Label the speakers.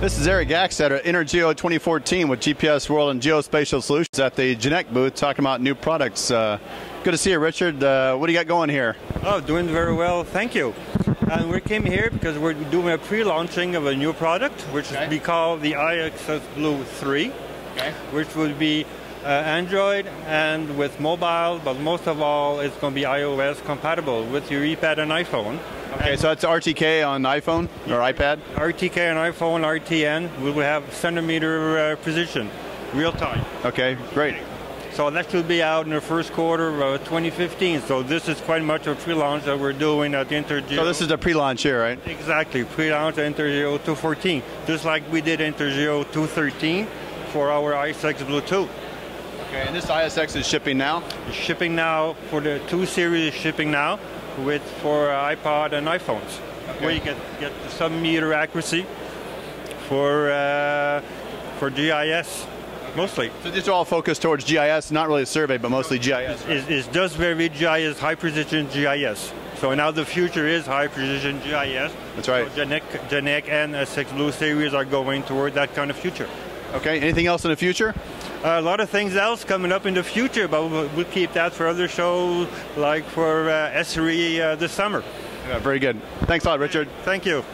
Speaker 1: This is Eric Gakstatter at InterGeo 2014 with GPS World and Geospatial Solutions at the Geneq booth talking about new products. Uh, good to see you, Richard. Uh, what do you got going here?
Speaker 2: Oh, doing very well, thank you. And we came here because we're doing a pre-launching of a new product, which okay. is be called the iAccess Blue 3, okay. which will be uh, Android and with mobile, but most of all, it's going to be iOS compatible with your iPad and iPhone.
Speaker 1: Okay, so that's RTK on iPhone or iPad?
Speaker 2: RTK on iPhone, RTN. We will have centimeter uh, precision, real time.
Speaker 1: Okay, great.
Speaker 2: So that should be out in the first quarter of 2015. So this is quite much a pre-launch that we're doing at InterGeo.
Speaker 1: So this is the pre-launch here, right?
Speaker 2: Exactly, pre-launch at InterGeo 214, just like we did InterGeo 213 for our iSX Blue 2.
Speaker 1: Okay, and this ISX is shipping now?
Speaker 2: It's shipping now for the 2 series is shipping now with for uh, iPod and iPhones, okay. where you get get some meter accuracy for uh, for GIS mostly.
Speaker 1: So these are all focused towards GIS, not really a survey, but mostly GIS.
Speaker 2: Right? It's, it's just very GIS, high precision GIS. So now the future is high precision GIS.
Speaker 1: That's right.
Speaker 2: So Geneq, Geneq and SX Blue series are going toward that kind of future.
Speaker 1: Okay. Anything else in the future?
Speaker 2: A lot of things else coming up in the future, but we'll, we'll keep that for other shows, like for uh, Esri uh, this summer.
Speaker 1: Yeah, very good. Thanks a lot, Richard.
Speaker 2: Thank you.